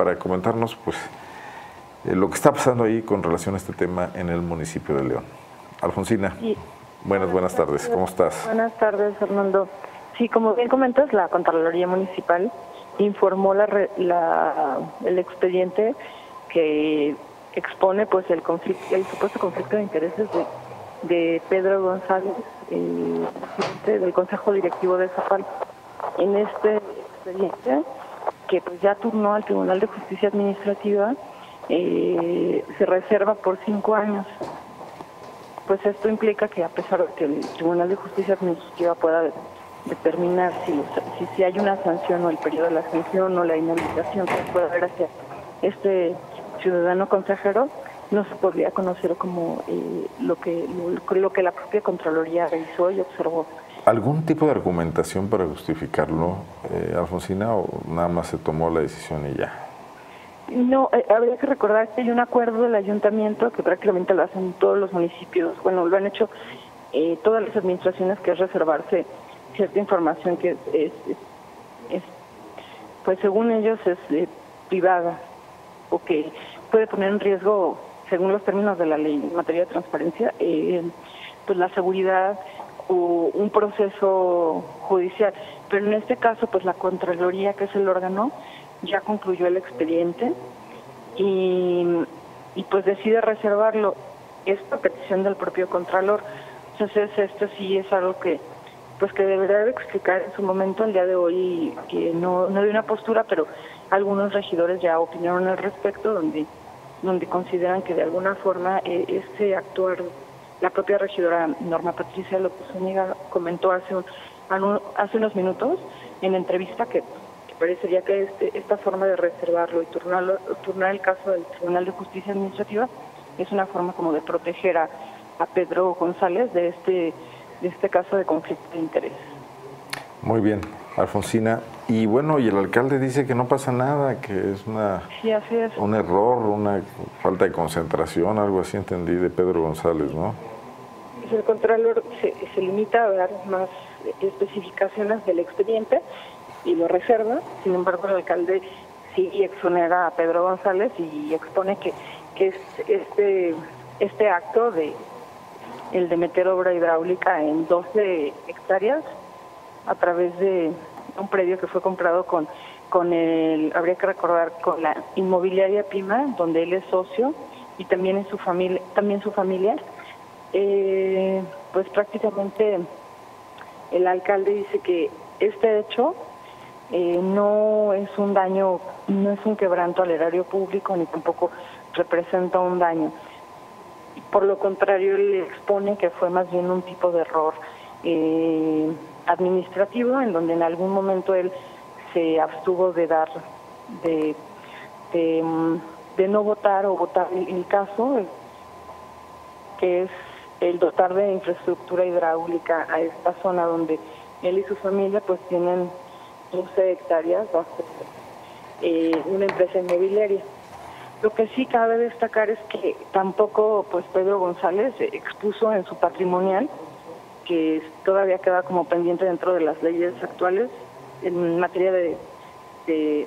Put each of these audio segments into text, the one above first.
para comentarnos pues eh, lo que está pasando ahí con relación a este tema en el municipio de León. Alfonsina, buenas, buenas tardes, ¿cómo estás? Buenas tardes, Fernando. Sí, como bien comentas, la Contraloría Municipal informó la, el expediente que expone pues el conflicto, el supuesto conflicto de intereses de, Pedro González, el presidente del Consejo Directivo de Zapal. En este expediente, que pues ya turnó al Tribunal de Justicia Administrativa, eh, se reserva por cinco años. Pues esto implica que a pesar de que el Tribunal de Justicia Administrativa pueda determinar si, si, hay una sanción o el periodo de la sanción o la inhabilitación que puede haber hacia este ciudadano consejero, no se podría conocer como eh, lo que lo, que la propia Contraloría revisó y observó. ¿Algún tipo de argumentación para justificarlo, eh, Alfonsina, o nada más se tomó la decisión y ya? No, eh, habría que recordar que hay un acuerdo del ayuntamiento que prácticamente lo hacen todos los municipios, bueno, lo han hecho eh, todas las administraciones, que es reservarse cierta información que es, pues según ellos es eh, privada o que puede poner en riesgo, según los términos de la ley en materia de transparencia, pues la seguridad un proceso judicial. Pero en este caso, pues la Contraloría, que es el órgano, ya concluyó el expediente y, y pues decide reservarlo. Esta petición del propio Contralor. Entonces esto sí es algo que pues que deberá explicar en su momento el día de hoy que no, no de una postura, pero algunos regidores ya opinaron al respecto donde donde consideran que de alguna forma eh, este actuar la propia regidora Norma Patricia López Zúñiga comentó hace hace unos minutos en entrevista que parecería que este, esta forma de reservarlo y turnar el caso del Tribunal de Justicia Administrativa es una forma como de proteger a, a Pedro González de este, de este caso de conflicto de interés. Muy bien, Alfonsina. Y bueno, y el alcalde dice que no pasa nada, que es una un error, una falta de concentración, algo así entendí de Pedro González, ¿no? Pues el Contralor se, se limita a dar más especificaciones del expediente y lo reserva. Sin embargo, el alcalde sí exonera a Pedro González y expone que, que este, este acto de el de meter obra hidráulica en 12 hectáreas a través de un predio que fue comprado con con el habría que recordar con la inmobiliaria Pima donde él es socio y también en su familia también su familia eh, pues prácticamente el alcalde dice que este hecho eh, no es un daño, no es un quebranto al erario público ni tampoco representa un daño. Por lo contrario, él expone que fue más bien un tipo de error eh, administrativo en donde en algún momento él se abstuvo de dar, de, de, no votar o votar el caso, que es el dotar de infraestructura hidráulica a esta zona donde él y su familia pues tienen 12 hectáreas eh, una empresa inmobiliaria. Lo que sí cabe destacar es que tampoco pues Pedro González expuso en su patrimonial, que todavía queda como pendiente dentro de las leyes actuales en materia de, de,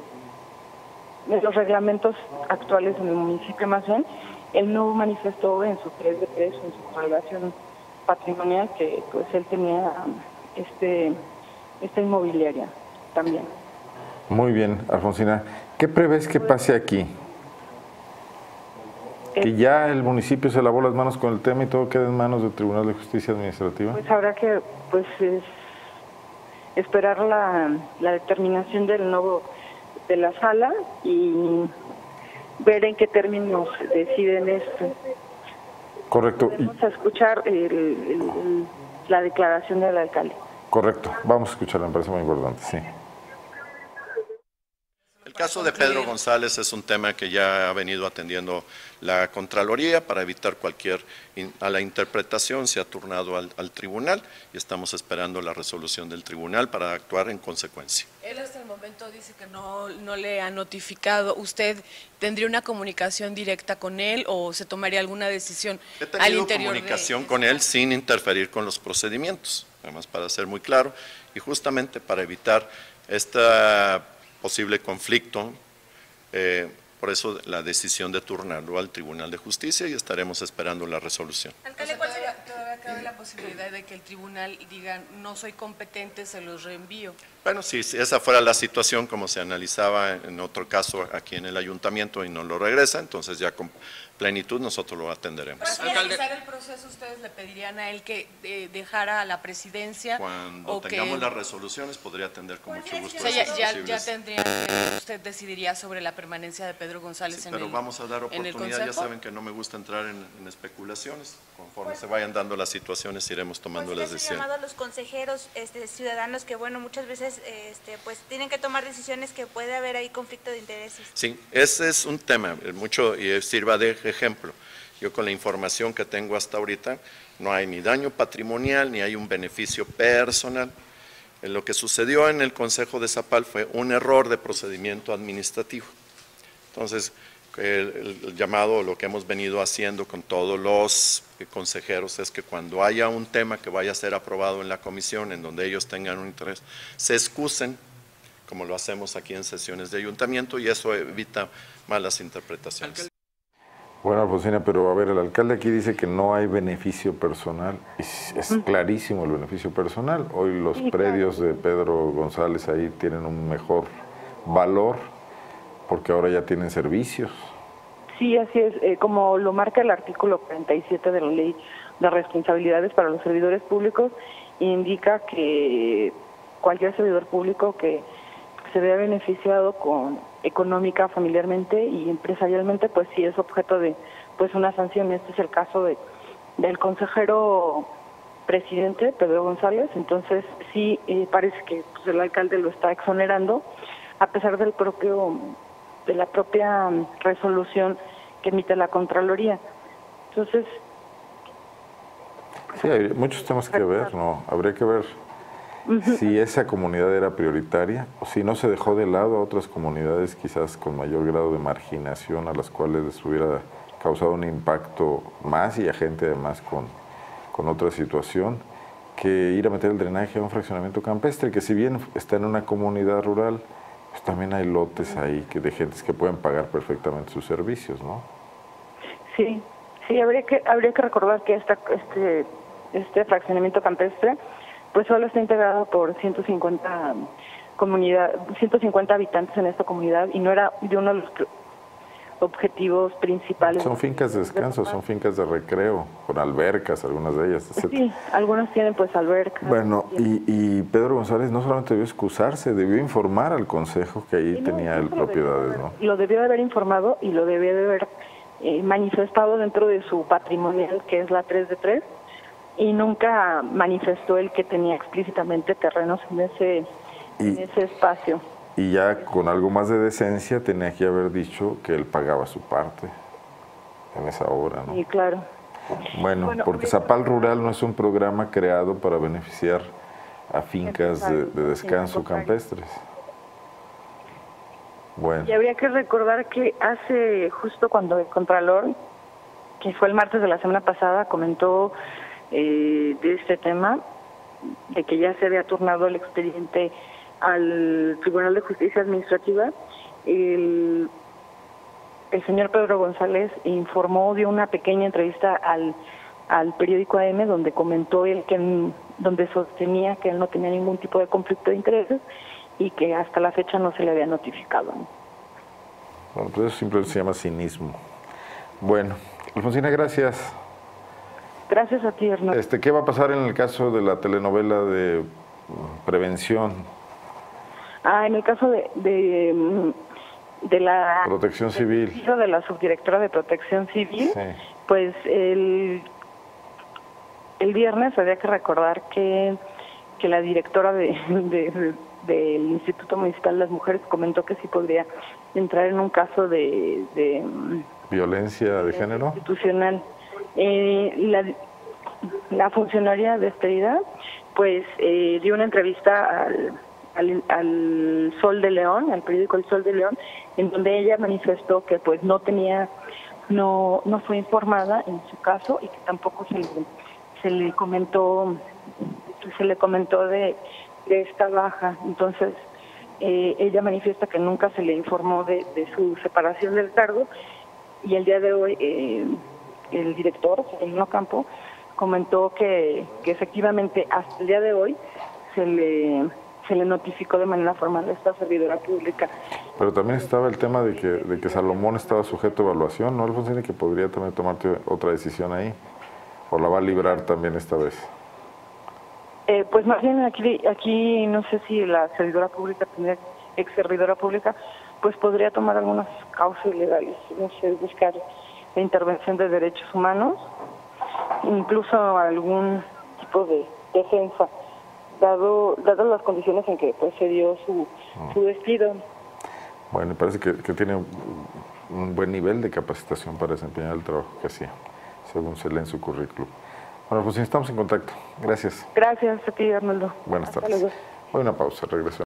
los reglamentos actuales en el municipio más bien, él no manifestó en su 3 de 3, en su relación patrimonial, que pues él tenía este esta inmobiliaria también. Muy bien, Alfonsina. ¿Qué prevés que pase aquí? ¿Que ya el municipio se lavó las manos con el tema y todo queda en manos del Tribunal de Justicia Administrativa? Pues habrá que pues esperar la, determinación del nuevo de la sala y ver en qué términos deciden esto. Correcto. Vamos a escuchar la declaración del alcalde. Correcto, vamos a escucharla, me parece muy importante, sí. El caso de Pedro González es un tema que ya ha venido atendiendo la Contraloría para evitar cualquier a la interpretación, se ha turnado al, tribunal y estamos esperando la resolución del tribunal para actuar en consecuencia. Él hasta el momento dice que no, no le ha notificado. ¿Usted tendría una comunicación directa con él o se tomaría alguna decisión He tenido al interior comunicación con él sin interferir con los procedimientos, además para ser muy claro, y justamente para evitar esta posible conflicto Eh, por eso la decisión de turnarlo al Tribunal de Justicia y estaremos esperando la resolución. Alcalde, todavía, todavía cabe la posibilidad de que el tribunal diga no soy competente, se los reenvío. Bueno, si esa fuera la situación como se analizaba en otro caso aquí en el ayuntamiento y no lo regresa, entonces ya con plenitud nosotros lo atenderemos. Para finalizar el proceso, ¿ustedes le pedirían a él que eh, dejara la presidencia? Cuando tengamos las resoluciones podría atender con mucho gusto. O sea, ya, ya, tendría, usted decidiría sobre la permanencia de Pedro González en pero vamos a dar oportunidad, ya saben que no me gusta entrar en, especulaciones, conforme pues se vayan dando las situaciones iremos tomando pues las decisiones. llamado a los consejeros este, ciudadanos que, bueno, muchas veces este, pues tienen que tomar decisiones que puede haber ahí conflicto de intereses. Sí, ese es un tema, mucho y sirva de ejemplo. Yo con la información que tengo hasta ahorita, no hay ni daño patrimonial, ni hay un beneficio personal. Lo que sucedió en el Consejo de Zapal fue un error de procedimiento administrativo. Entonces, el, llamado, lo que hemos venido haciendo con todos los consejeros es que cuando haya un tema que vaya a ser aprobado en la comisión, en donde ellos tengan un interés, se excusen, como lo hacemos aquí en sesiones de ayuntamiento, y eso evita malas interpretaciones. Bueno, Alfonsina, pero a ver, el alcalde aquí dice que no hay beneficio personal. Es, es clarísimo el beneficio personal. Hoy los predios de Pedro González ahí tienen un mejor valor porque ahora ya tienen servicios. Sí, así es. Eh, como lo marca el artículo 47 de la Ley de Responsabilidades para los Servidores Públicos, indica que cualquier servidor público que se vea beneficiado con económica, familiarmente y empresarialmente, pues sí es objeto de pues una sanción. Este es el caso de del consejero presidente Pedro González. Entonces sí eh, parece que pues, el alcalde lo está exonerando a pesar del propio de la propia resolución que emite la Contraloría. Entonces Sí, hay muchos temas que ver, ¿no? Habría que ver si esa comunidad era prioritaria o si no se dejó de lado a otras comunidades quizás con mayor grado de marginación a las cuales les hubiera causado un impacto más y a gente además con, con otra situación que ir a meter el drenaje a un fraccionamiento campestre que si bien está en una comunidad rural pues también hay lotes ahí que de gentes que pueden pagar perfectamente sus servicios, ¿no? Sí, sí, habría que habría que recordar que esta, este este fraccionamiento campestre pues solo está integrado por 150 comunidad, 150 habitantes en esta comunidad y no era de uno de los objetivos principales. Son fincas de descanso, son fincas de recreo, con albercas, algunas de ellas. Sí, algunas tienen pues albercas. Bueno, y, y, Pedro González no solamente debió excusarse, debió informar al consejo que ahí tenía el propiedades, ¿no? Lo debió de haber informado y lo debió de haber eh, manifestado dentro de su patrimonial, que es la 3 de 3, y nunca manifestó el que tenía explícitamente terrenos en ese, en ese espacio. Y ya con algo más de decencia tenía que haber dicho que él pagaba su parte en esa obra, ¿no? Sí, claro. Bueno, porque Zapal Rural no es un programa creado para beneficiar a fincas de, descanso campestres. Bueno. Y habría que recordar que hace justo cuando el Contralor, que fue el martes de la semana pasada, comentó eh, de este tema, de que ya se había turnado el expediente al Tribunal de Justicia Administrativa, el, el señor Pedro González informó, dio una pequeña entrevista al, al periódico AM donde comentó él que donde sostenía que él no tenía ningún tipo de conflicto de intereses y que hasta la fecha no se le había notificado. Bueno, pues eso simplemente se llama cinismo. Bueno, Alfonsina, gracias. Gracias a ti, Hernán. Este, ¿Qué va a pasar en el caso de la telenovela de prevención? Ah, en el caso de, de, la... Protección Civil. De la subdirectora de Protección Civil, pues el, el viernes había que recordar que, que la directora de, del Instituto Municipal de las Mujeres comentó que sí podría entrar en un caso de... de ¿Violencia de género? Institucional. Eh, la, la funcionaria despedida, pues eh, dio una entrevista al, al, Sol de León, al periódico El Sol de León, en donde ella manifestó que pues no tenía, no, no fue informada en su caso y que tampoco se le, se le comentó, se le comentó de, de esta baja. Entonces, Eh, ella manifiesta que nunca se le informó de, su separación del cargo y el día de hoy eh, el director, Sergio Campo, comentó que, que efectivamente hasta el día de hoy se le se le notificó de manera formal a esta servidora pública. Pero también estaba el tema de que, de que Salomón estaba sujeto a evaluación, ¿no, Alfonsina? Que podría también tomarte otra decisión ahí. ¿O la va a librar también esta vez? Eh, pues más bien aquí, aquí no sé si la servidora pública, ex servidora pública, pues podría tomar algunas causas legales, no sé, buscar la intervención de derechos humanos, incluso algún tipo de defensa dado dadas las condiciones en que pues, se dio su, su despido. Bueno, parece que, tiene un buen nivel de capacitación para desempeñar el trabajo que hacía, según se lee en su currículum. Bueno, pues estamos en contacto. Gracias. Gracias a ti, Arnoldo. Buenas tardes. Voy a una pausa, regreso.